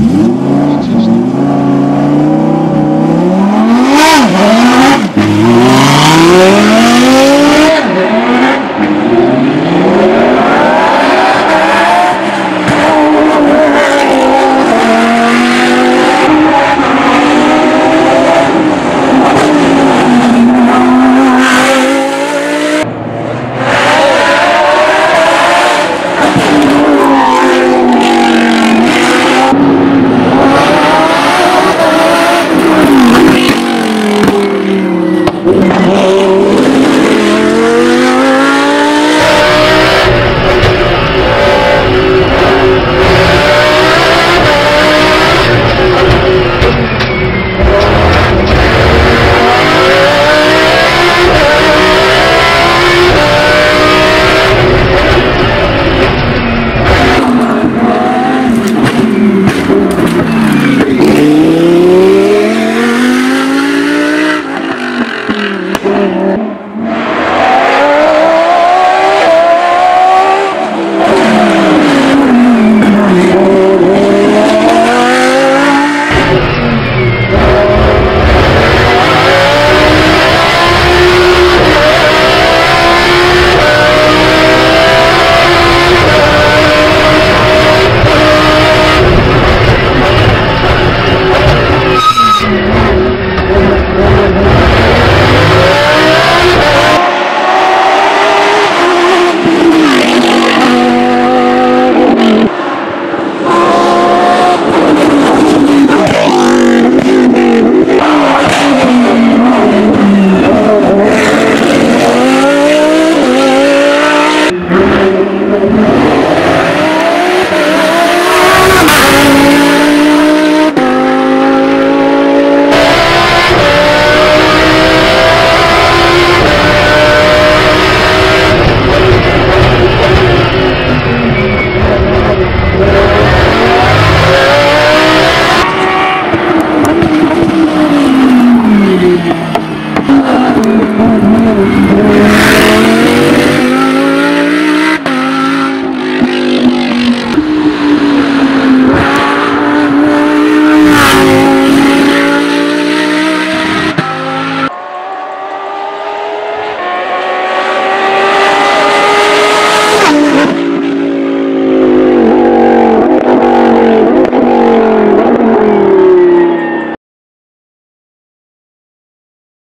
you.